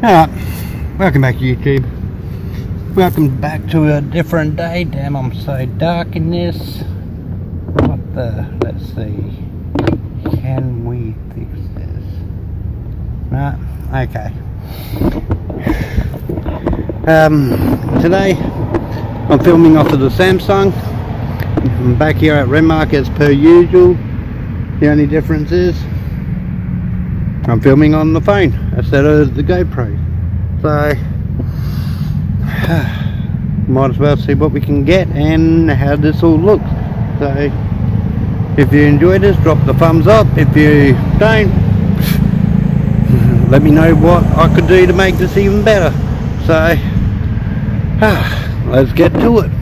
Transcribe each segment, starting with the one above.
Alright, welcome back to YouTube. Welcome back to a different day. Damn, I'm so dark in this. What the? Let's see. Can we fix this? Right, okay. Um, today I'm filming off of the Samsung. I'm back here at Renmark as per usual. The only difference is I'm filming on the phone instead of the GoPro. So might as well see what we can get and how this all looks. So if you enjoy this drop the thumbs up. If you don't let me know what I could do to make this even better. So let's get to it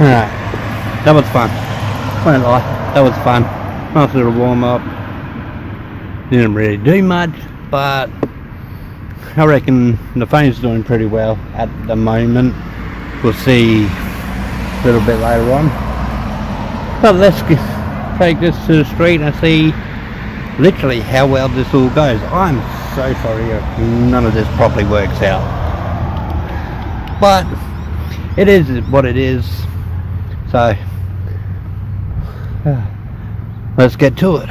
Alright, that was fun. Won't lie, that was fun. Nice little warm up. Didn't really do much, but I reckon the phone's doing pretty well at the moment. We'll see a little bit later on. But let's get, take this to the street and see literally how well this all goes. I'm so sorry if none of this properly works out. But it is what it is. So let's get to it.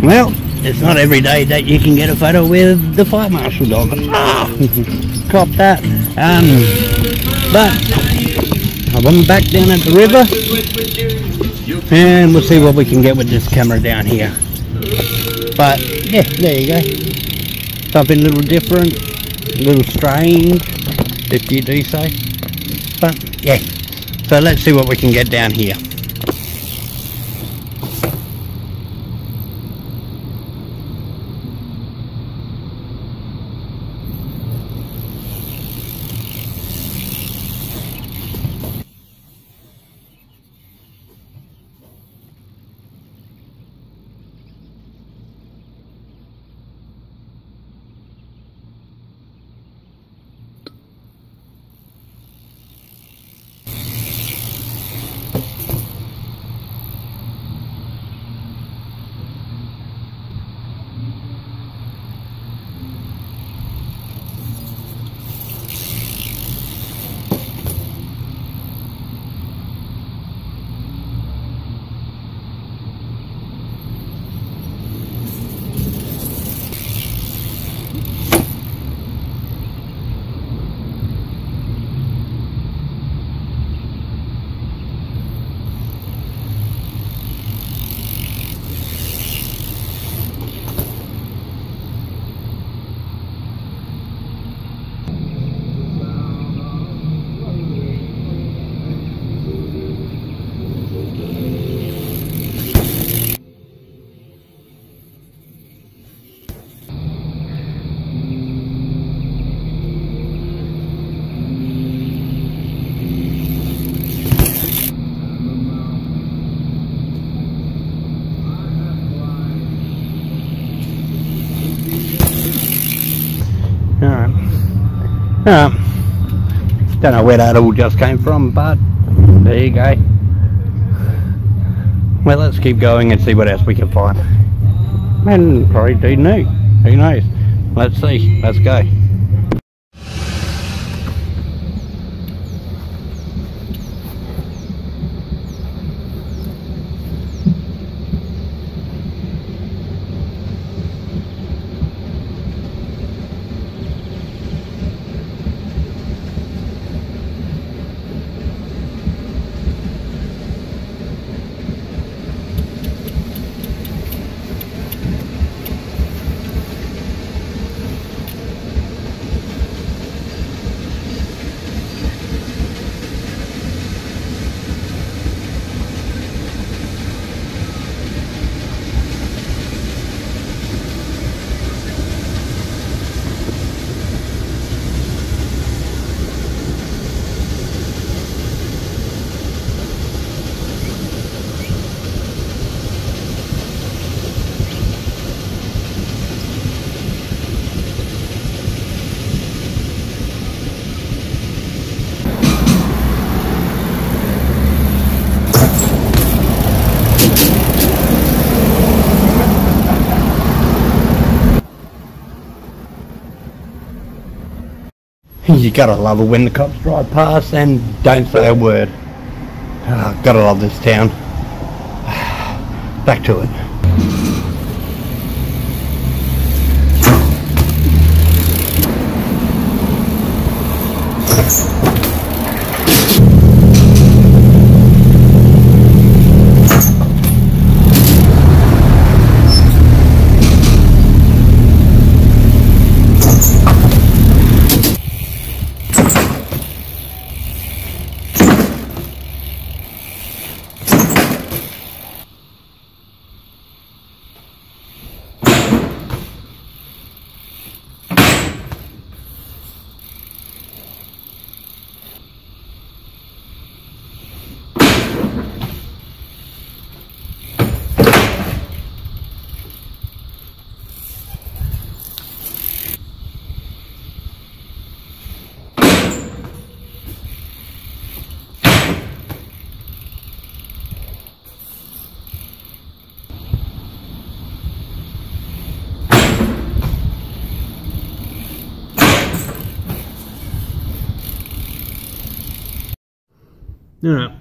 Well, it's not every day that you can get a photo with the fire marshal dog. Ah, cop that. Um, but I'm back down at the river, and we'll see what we can get with this camera down here. But yeah, there you go. Something a little different, a little strange, if you do say. But yeah, so let's see what we can get down here. Don't know where that all just came from, but there you go. Well, let's keep going and see what else we can find. And probably do new. Who knows? Let's see. Let's go. You gotta love it when the cops drive past and don't say a word. Oh, gotta love this town. Back to it. You know,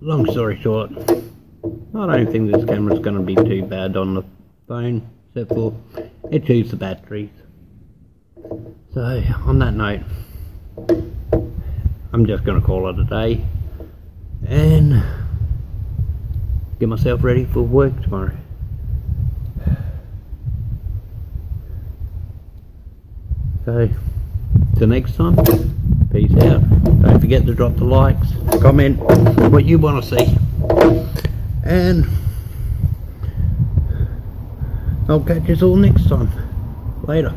long story short, I don't think this camera's going to be too bad on the phone, except for it chews the batteries. So, on that note, I'm just going to call it a day and get myself ready for work tomorrow. So, till next time, peace out. Don't forget to drop the likes, comment what you want to see. And I'll catch you all next time. Later.